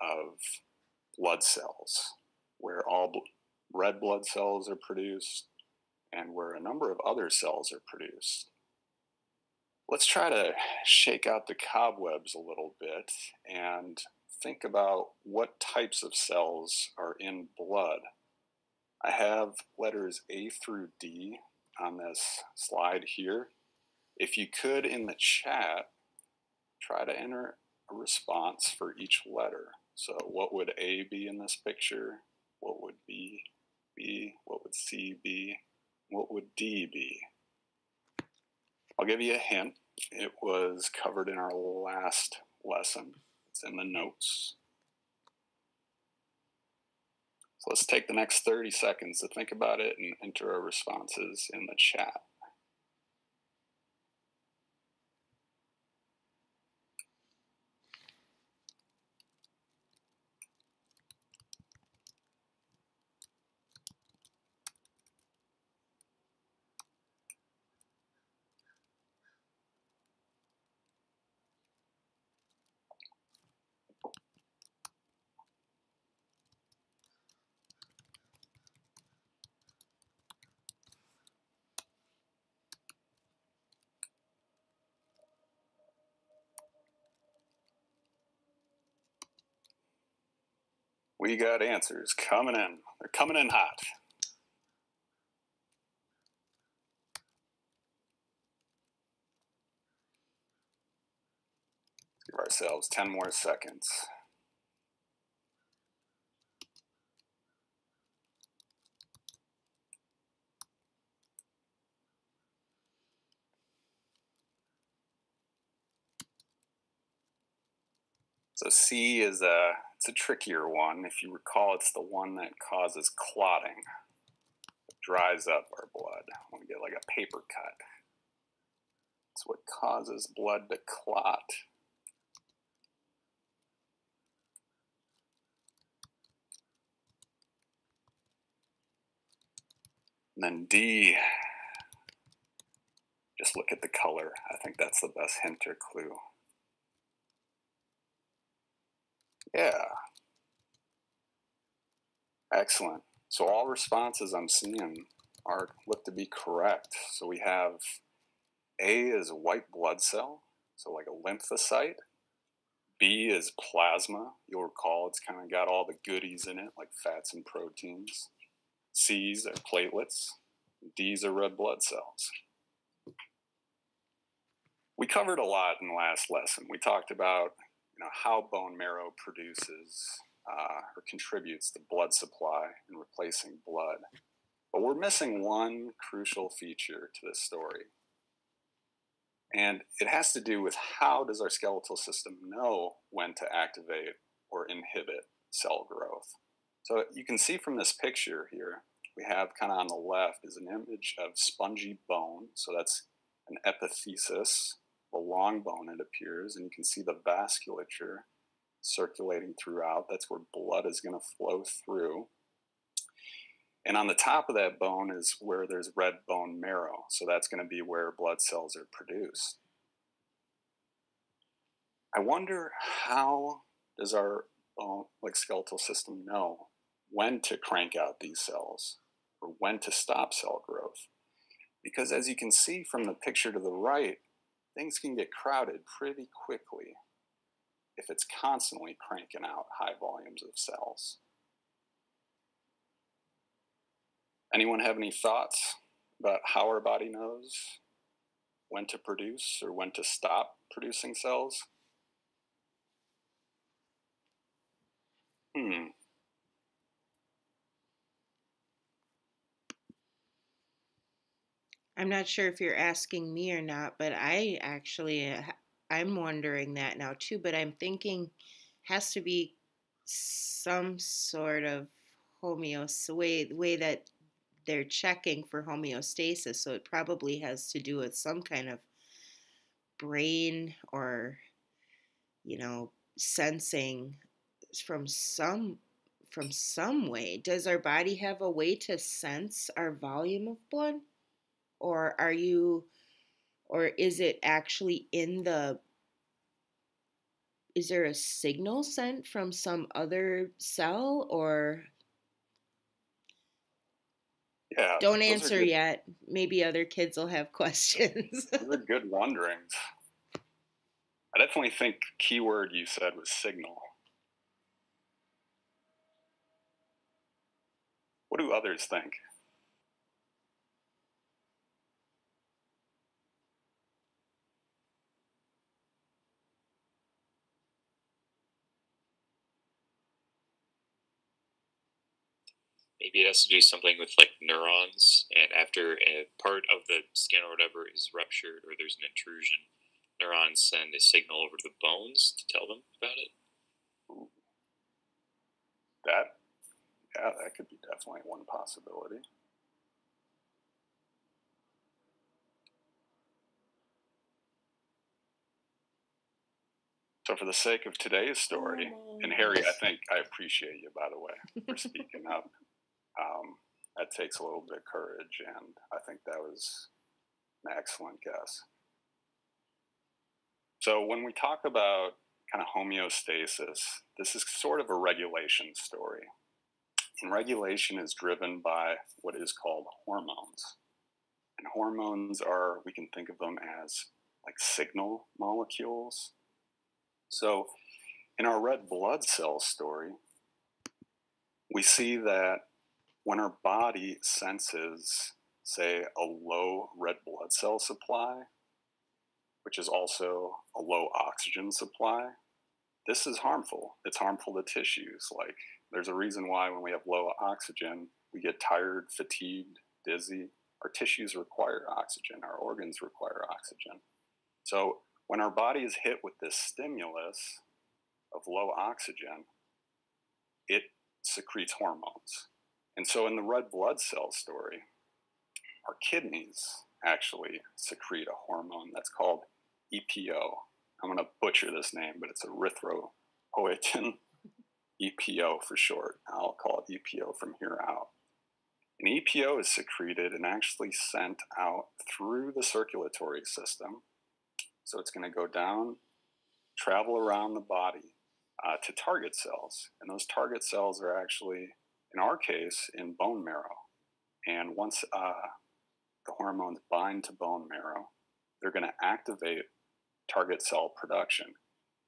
of blood cells, where all red blood cells are produced and where a number of other cells are produced. Let's try to shake out the cobwebs a little bit and think about what types of cells are in blood. I have letters A through D on this slide here. If you could, in the chat, try to enter a response for each letter. So what would A be in this picture? What would B be? What would C be? What would D be? I'll give you a hint. It was covered in our last lesson. It's in the notes. So let's take the next 30 seconds to think about it and enter our responses in the chat. We got answers coming in. They're coming in hot. Give ourselves 10 more seconds. So C is a it's a trickier one. If you recall, it's the one that causes clotting. It dries up our blood when we get like a paper cut. It's what causes blood to clot. And then D, just look at the color. I think that's the best hint or clue. Yeah. Excellent. So all responses I'm seeing are look to be correct. So we have A is white blood cell, so like a lymphocyte. B is plasma. You'll recall it's kind of got all the goodies in it, like fats and proteins. C's are platelets. D's are red blood cells. We covered a lot in the last lesson. We talked about know, how bone marrow produces uh, or contributes to blood supply and replacing blood. But we're missing one crucial feature to this story. And it has to do with how does our skeletal system know when to activate or inhibit cell growth. So you can see from this picture here, we have kind of on the left is an image of spongy bone. So that's an epiphysis the long bone, it appears, and you can see the vasculature circulating throughout. That's where blood is going to flow through. And on the top of that bone is where there's red bone marrow. So that's going to be where blood cells are produced. I wonder how does our bone, like skeletal system know when to crank out these cells or when to stop cell growth? Because as you can see from the picture to the right, things can get crowded pretty quickly if it's constantly cranking out high volumes of cells. Anyone have any thoughts about how our body knows when to produce or when to stop producing cells? Hmm. I'm not sure if you're asking me or not, but I actually uh, I'm wondering that now too, but I'm thinking has to be some sort of homeostasis way way that they're checking for homeostasis, so it probably has to do with some kind of brain or you know sensing from some from some way. Does our body have a way to sense our volume of blood? Or are you or is it actually in the is there a signal sent from some other cell or Yeah. don't answer good- yet maybe other kids will have questions Those are good wonderings. I definitely think keyword you said was signal. What do others think? It has to do something with like neurons and after a part of the skin or whatever is ruptured or there's an intrusion neurons send a signal over to the bones to tell them about it That, yeah, that could be definitely one possibility. So, for the sake of today's story, and Harry, I think I appreciate you, by the way, for speaking up. Um, that takes a little bit of courage, and I think that was an excellent guess. So, when we talk about kind of homeostasis, this is sort of a regulation story. And regulation is driven by what is called hormones. And hormones are, we can think of them as like signal molecules. So, in our red blood cell story, we see that when our body senses, say, a low red blood cell supply, which is also a low oxygen supply, this is harmful. It's harmful to tissues. Like, there's a reason why when we have low oxygen, we get tired, fatigued, dizzy. Our tissues require oxygen, our organs require oxygen. So, when our body is hit with this stimulus of low oxygen, it secretes hormones. And so, in the red blood cell story, our kidneys actually secrete a hormone that's called EPO. I'm going to butcher this name, but it's erythropoietin EPO for short. I'll call it EPO from here out. And EPO is secreted and actually sent out through the circulatory system. So it's going to go down, travel around the body uh, to target cells. And those target cells are actually, in our case, in bone marrow. And once uh, the hormones bind to bone marrow, they're going to activate target cell production.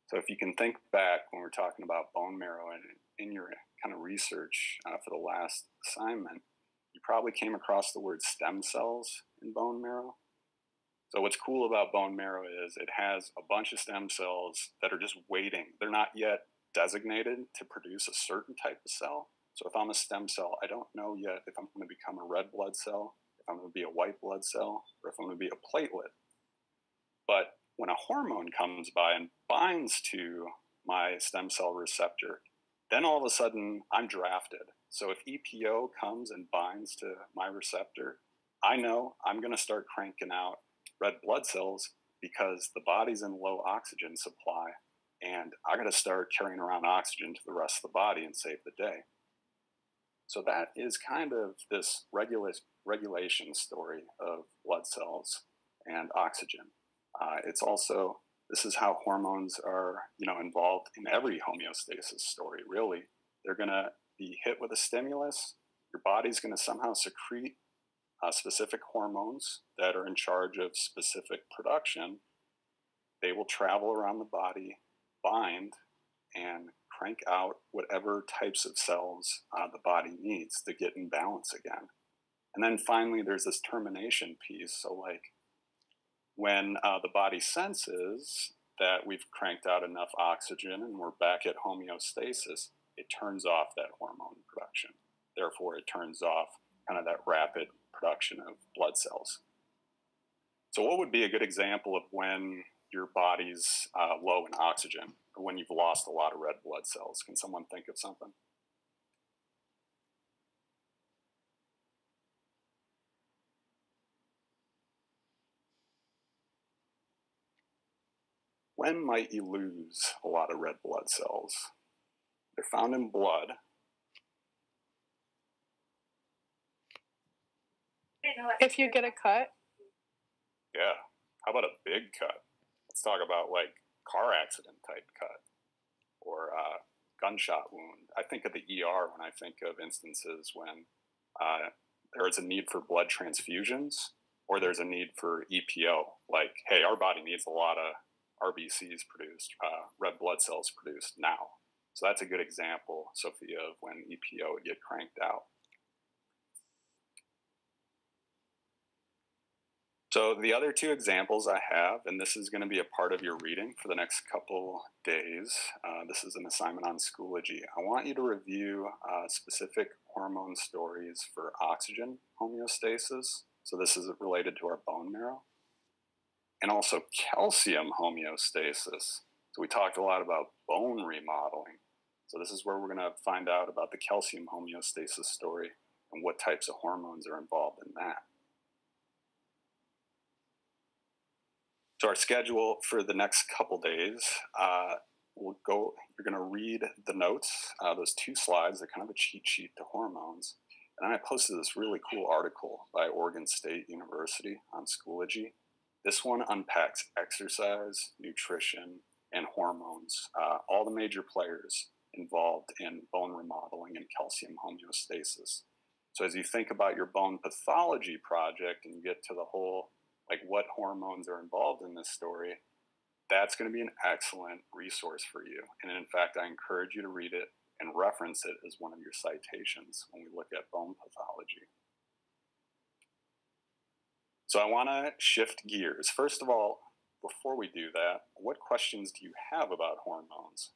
So if you can think back when we're talking about bone marrow and in your kind of research uh, for the last assignment, you probably came across the word stem cells in bone marrow. So what's cool about bone marrow is it has a bunch of stem cells that are just waiting. They're not yet designated to produce a certain type of cell. So if I'm a stem cell, I don't know yet if I'm going to become a red blood cell, if I'm going to be a white blood cell, or if I'm going to be a platelet. But when a hormone comes by and binds to my stem cell receptor, then all of a sudden I'm drafted. So if EPO comes and binds to my receptor, I know I'm going to start cranking out red blood cells because the body's in low oxygen supply and I got to start carrying around oxygen to the rest of the body and save the day. So that is kind of this regula- regulation story of blood cells and oxygen. Uh, it's also this is how hormones are you know involved in every homeostasis story. Really, they're going to be hit with a stimulus. Your body's going to somehow secrete uh, specific hormones that are in charge of specific production. They will travel around the body, bind, and crank out whatever types of cells uh, the body needs to get in balance again. And then finally, there's this termination piece. So, like when uh, the body senses that we've cranked out enough oxygen and we're back at homeostasis, it turns off that hormone production. Therefore, it turns off kind of that rapid production of blood cells. So, what would be a good example of when your body's uh, low in oxygen or when you've lost a lot of red blood cells? Can someone think of something? When might you lose a lot of red blood cells? They're found in blood. If you get a cut, Yeah. How about a big cut? Let's talk about like car accident type cut. or gunshot wound. I think of the ER when I think of instances when uh, there is a need for blood transfusions or there's a need for EPO. Like, hey, our body needs a lot of RBCs produced, uh, red blood cells produced now. So that's a good example, Sophia, of when EPO would get cranked out. So the other two examples I have, and this is going to be a part of your reading for the next couple days. Uh, this is an assignment on Schoology. I want you to review uh, specific hormone stories for oxygen homeostasis. So this is related to our bone marrow. And also calcium homeostasis. So we talked a lot about bone remodeling. So this is where we're going to find out about the calcium homeostasis story and what types of hormones are involved in that. So our schedule for the next couple days, uh, we'll go, you're gonna read the notes, uh, those two slides, they're kind of a cheat sheet to hormones. And I posted this really cool article by Oregon State University on Schoology. This one unpacks exercise, nutrition, and hormones, uh, all the major players involved in bone remodeling and calcium homeostasis. So as you think about your bone pathology project and you get to the whole like what hormones are involved in this story, that's going to be an excellent resource for you. And in fact, I encourage you to read it and reference it as one of your citations when we look at bone pathology. So I want to shift gears. First of all, before we do that, what questions do you have about hormones?